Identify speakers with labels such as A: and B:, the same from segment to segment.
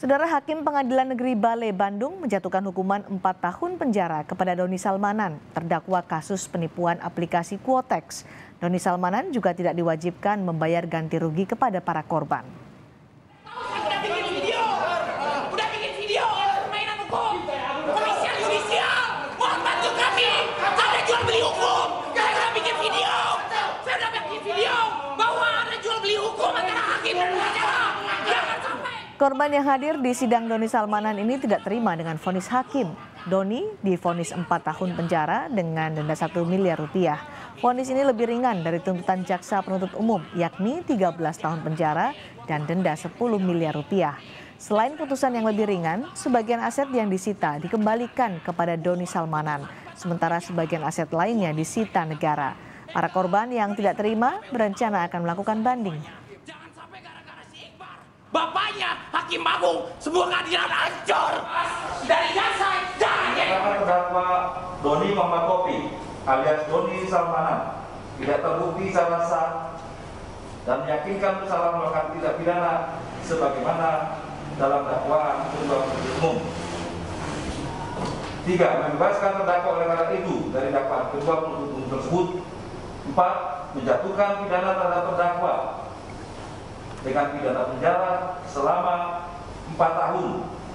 A: Saudara Hakim Pengadilan Negeri Bale Bandung menjatuhkan hukuman 4 tahun penjara kepada Doni Salmanan, terdakwa kasus penipuan aplikasi Quotex. Doni Salmanan juga tidak diwajibkan membayar ganti rugi kepada para korban. Korban yang hadir di sidang Doni Salmanan ini tidak terima dengan vonis hakim. Doni divonis 4 tahun penjara dengan denda 1 miliar rupiah. Vonis ini lebih ringan dari tuntutan jaksa penuntut umum, yakni 13 tahun penjara dan denda 10 miliar rupiah. Selain putusan yang lebih ringan, sebagian aset yang disita dikembalikan kepada Doni Salmanan, sementara sebagian aset lainnya disita negara. Para korban yang tidak terima berencana akan melakukan banding.
B: Bapaknya Hakim Agung, semua keadilan hancur. Dari ya.
C: Silakan terdakwa Doni Muhammad Kopi alias Doni Salmanan tidak terbukti salah sah dan meyakinkan bersalah melakukan tindak pidana sebagaimana dalam dakwaan penuntut umum. Tiga, membebaskan terdakwa oleh karena itu dari dakwaan kedua penuntut umum tersebut. Empat, menjatuhkan pidana terhadap terdakwa dengan pidana penjara selama empat tahun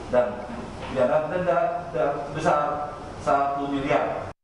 C: dan pidana denda sebesar satu miliar.